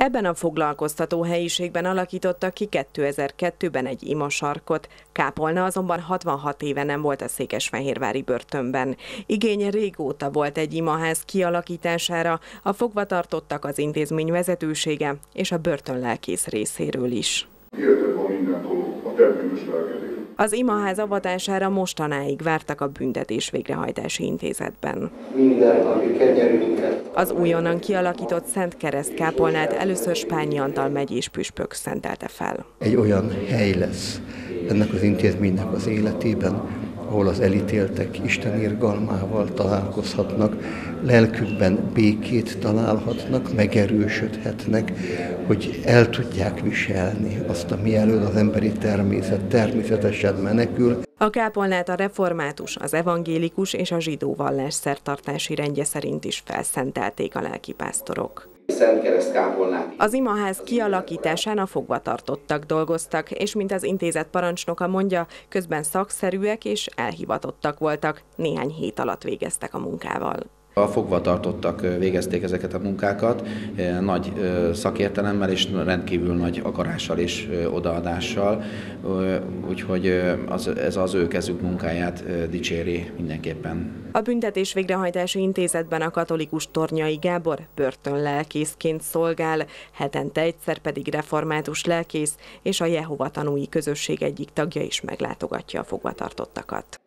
Ebben a foglalkoztató helyiségben alakítottak ki 2002-ben egy imasarkot. Kápolna azonban 66 éve nem volt a Székesfehérvári börtönben. Igény régóta volt egy imaház kialakítására, a fogvatartottak az intézmény vezetősége és a börtön lelkész részéről is. Érted van mindentől a természetes lelkedés. Az imaház avatására mostanáig vártak a büntetés végrehajtási intézetben. Minden napi kenyerünket. Az újonnan kialakított Szent Kereszt kápolnát először Spányi Antal megyés püspök szentelte fel. Egy olyan hely lesz ennek az intézménynek az életében, ahol az elítéltek Isten irgalmával találkozhatnak, lelkükben békét találhatnak, megerősödhetnek, hogy el tudják viselni azt, ami elől az emberi természet természetesen menekül. A kápolnát a református, az evangélikus és a zsidó vallás szertartási rendje szerint is felszentelték a lelkipásztorok. Az imaház kialakításán a fogvatartottak dolgoztak, és mint az intézet parancsnoka mondja, közben szakszerűek és elhivatottak voltak, néhány hét alatt végeztek a munkával. A fogvatartottak végezték ezeket a munkákat nagy szakértelemmel és rendkívül nagy akarással és odaadással, úgyhogy az, ez az ő kezük munkáját dicséri mindenképpen. A büntetés végrehajtási intézetben a katolikus Tornyai Gábor börtönlelkészként szolgál, hetente egyszer pedig református lelkész és a Jehova tanúi közösség egyik tagja is meglátogatja a fogvatartottakat.